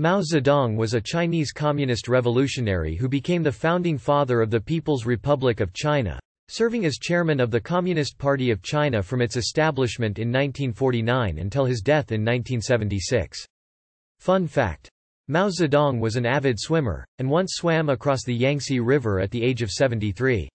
Mao Zedong was a Chinese communist revolutionary who became the founding father of the People's Republic of China, serving as chairman of the Communist Party of China from its establishment in 1949 until his death in 1976. Fun fact. Mao Zedong was an avid swimmer, and once swam across the Yangtze River at the age of 73.